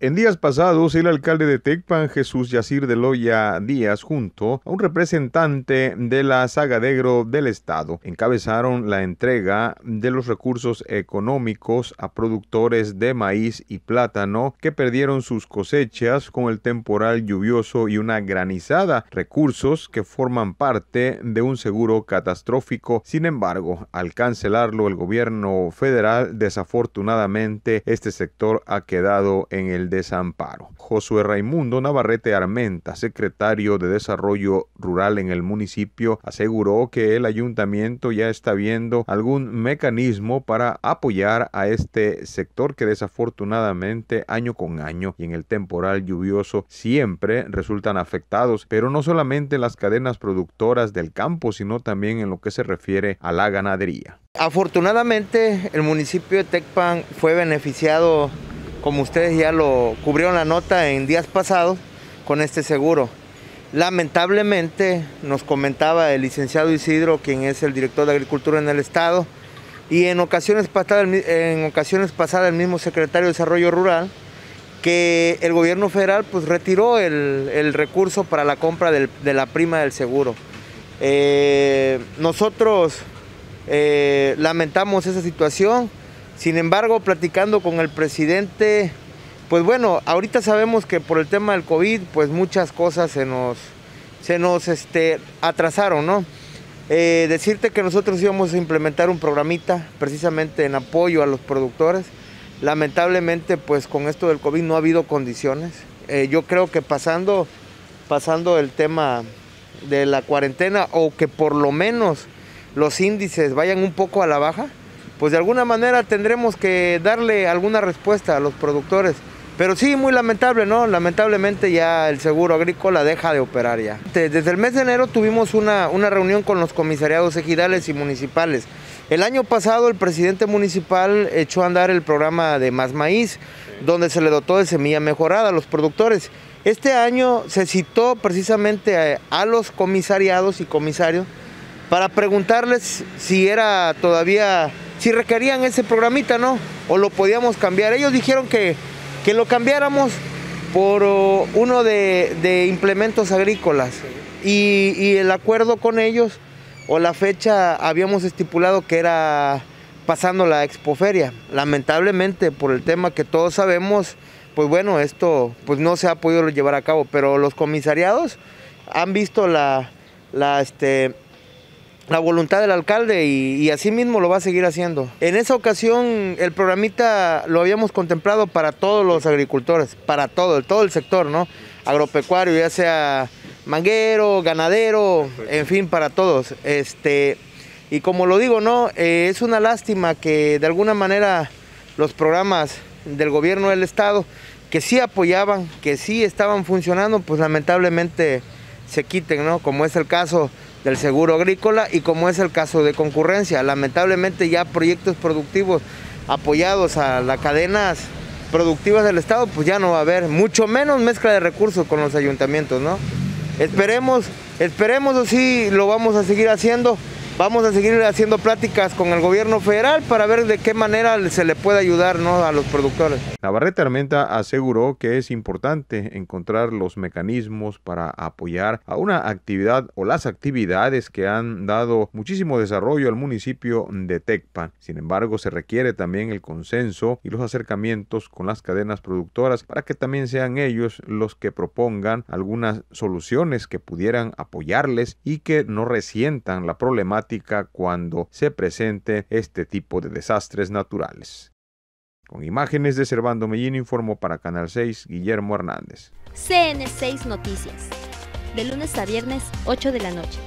En días pasados, el alcalde de Tecpan, Jesús Yacir de Loya Díaz, junto a un representante de la Sagadegro del Estado, encabezaron la entrega de los recursos económicos a productores de maíz y plátano que perdieron sus cosechas con el temporal lluvioso y una granizada, recursos que forman parte de un seguro catastrófico. Sin embargo, al cancelarlo el gobierno federal, desafortunadamente este sector ha quedado en el desamparo. Josué Raimundo Navarrete Armenta, secretario de Desarrollo Rural en el municipio, aseguró que el ayuntamiento ya está viendo algún mecanismo para apoyar a este sector que desafortunadamente año con año y en el temporal lluvioso siempre resultan afectados, pero no solamente en las cadenas productoras del campo, sino también en lo que se refiere a la ganadería. Afortunadamente el municipio de Tecpan fue beneficiado como ustedes ya lo cubrieron la nota en días pasados, con este seguro. Lamentablemente, nos comentaba el licenciado Isidro, quien es el director de Agricultura en el Estado, y en ocasiones pasadas, en ocasiones el mismo secretario de Desarrollo Rural, que el gobierno federal pues, retiró el, recurso para la compra de la prima del seguro. Eh, nosotros eh, lamentamos esa situación, sin embargo, platicando con el presidente, pues bueno, ahorita sabemos que por el tema del COVID, pues muchas cosas se nos, se nos este, atrasaron, ¿no? Eh, decirte que nosotros íbamos a implementar un programita precisamente en apoyo a los productores. Lamentablemente, pues con esto del COVID no ha habido condiciones. Eh, yo creo que pasando, pasando el tema de la cuarentena o que por lo menos los índices vayan un poco a la baja, pues de alguna manera tendremos que darle alguna respuesta a los productores. Pero sí, muy lamentable, ¿no? Lamentablemente ya el seguro agrícola deja de operar ya. Desde el mes de enero tuvimos una, una reunión con los comisariados ejidales y municipales. El año pasado el presidente municipal echó a andar el programa de Más Maíz, donde se le dotó de semilla mejorada a los productores. Este año se citó precisamente a, a los comisariados y comisarios para preguntarles si era todavía si requerían ese programita, ¿no? O lo podíamos cambiar. Ellos dijeron que, que lo cambiáramos por uh, uno de, implementos agrícolas. Y, el acuerdo con ellos, o la fecha, habíamos estipulado que era pasando la expoferia. Lamentablemente, por el tema que todos sabemos, pues bueno, esto pues no se ha podido llevar a cabo, pero los comisariados han visto la, la, este, la voluntad del alcalde y, así mismo lo va a seguir haciendo. En esa ocasión el programita lo habíamos contemplado para todos los agricultores, para todo, todo el sector, ¿no? Agropecuario, ya sea manguero, ganadero, en fin, para todos. Este, y como lo digo, ¿no? Eh, es una lástima que de alguna manera los programas del gobierno del estado que sí apoyaban, que sí estaban funcionando, pues lamentablemente se quiten, ¿no? Como es el caso del seguro agrícola y como es el caso de concurrencia. Lamentablemente ya proyectos productivos apoyados a las cadenas productivas del Estado, pues ya no va a haber, mucho menos mezcla de recursos con los ayuntamientos, ¿no? Esperemos, esperemos o sí lo vamos a seguir haciendo Vamos a seguir haciendo pláticas con el gobierno federal para ver de qué manera se le puede ayudar ¿no? a los productores. Navarrete Armenta aseguró que es importante encontrar los mecanismos para apoyar a una actividad o las actividades que han dado muchísimo desarrollo al municipio de Tecpan. Sin embargo, se requiere también el consenso y los acercamientos con las cadenas productoras para que también sean ellos los que propongan algunas soluciones que pudieran apoyarles y que no resientan la problemática cuando se presente este tipo de desastres naturales. Con imágenes de Servando Mellín informó para Canal 6 Guillermo Hernández. CN6 Noticias. De lunes a viernes, 8 de la noche.